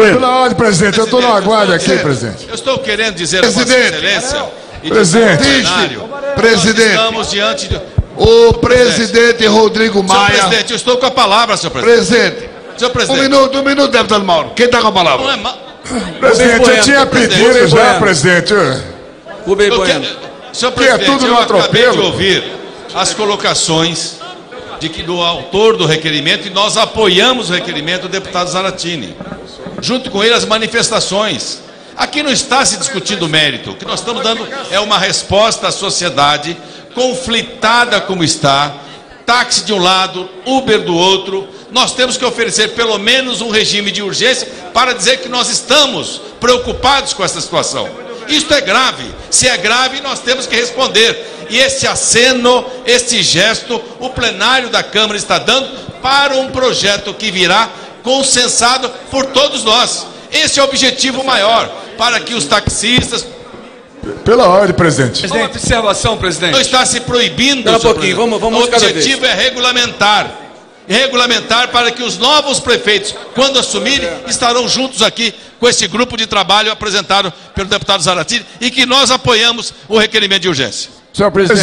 Pela ordem, presidente, eu estou no aguardo aqui, Presidente, presidente. Eu estou querendo dizer a Vossa Presidente. Excelência e de Presidente. plenário, Presidente. estamos diante de... O presidente Rodrigo Senhor Maia. presidente, eu estou com a palavra, senhor presidente. Presidente. Senhor Um presidente, minuto, um minuto, deputado Mauro. Quem está com a não palavra? é ma... Presidente, eu tinha presidente. pedido já, presidente. Rubem Bueno. Senhor Que é presidente, tudo eu acabei de ouvir as colocações de que do autor do requerimento e nós apoiamos o requerimento do deputado Zaratini. Junto com ele as manifestações. Aqui não está se discutindo mérito. O que nós estamos dando é uma resposta à sociedade conflitada como está. Táxi de um lado, Uber do outro. Nós temos que oferecer pelo menos um regime de urgência para dizer que nós estamos preocupados com essa situação. Isto é grave. Se é grave, nós temos que responder. E esse aceno, este gesto, o plenário da Câmara está dando para um projeto que virá consensado por todos nós. Esse é o objetivo maior, para que os taxistas Pela ordem, presidente. Uma observação, não presidente. está se proibindo. Espera um senhor pouquinho, presidente. vamos- vamos o objetivo é regulamentar. Regulamentar para que os novos prefeitos, quando assumirem, estarão juntos aqui com esse grupo de trabalho apresentado pelo deputado Zaratini e que nós apoiamos o requerimento de urgência. Senhor presidente.